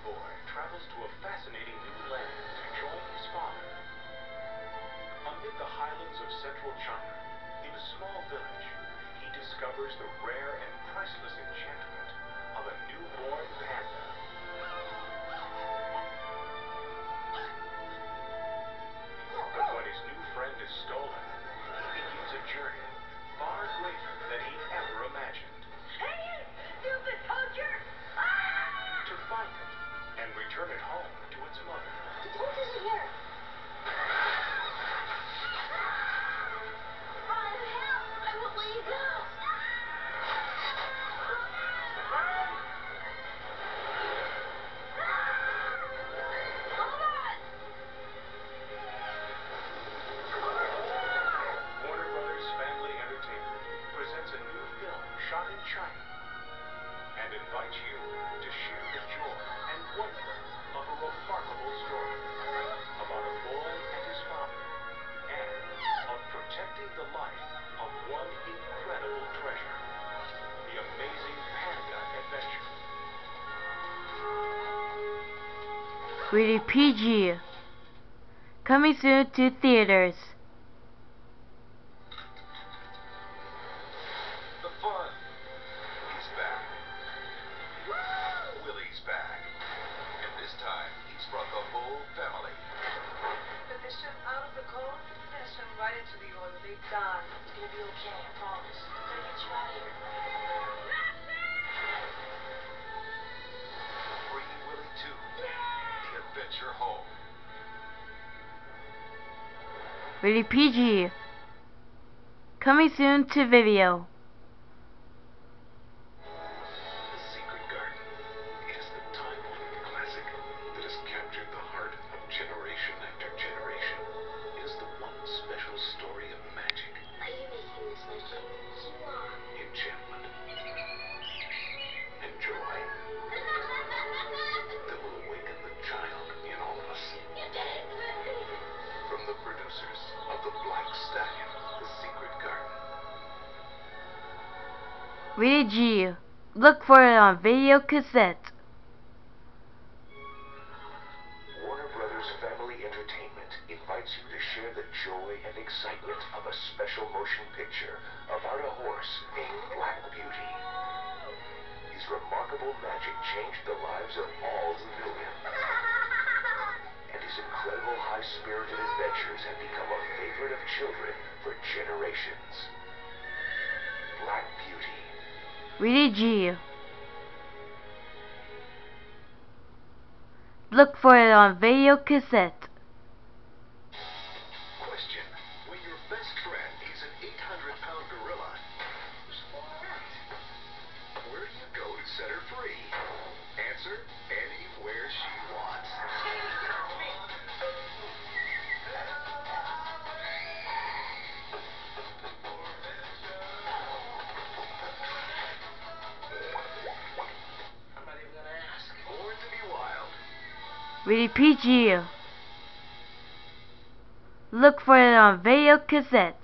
boy travels to a fascinating new land to join his father. Amid the highlands of central China, in a small village, he discovers the rare and priceless enchantment of a newborn panda. Rated PG. Coming soon to theaters. The fun. He's back. Willy's back. And this time, he's brought the whole family. But out of the cold, they right into the oil. They die. It's gonna be okay, I promise. I'm gonna get you out of here. The Home. Rated PG. Coming soon to video. G. Look for it on video cassette. Warner Brothers Family Entertainment invites you to share the joy and excitement of a special motion picture about a horse named Black Beauty. His remarkable magic changed the lives of all who knew him, and his incredible high-spirited adventures have become a favorite of children for G. Look for it on video cassette. Rated PG. Look for it on video cassette.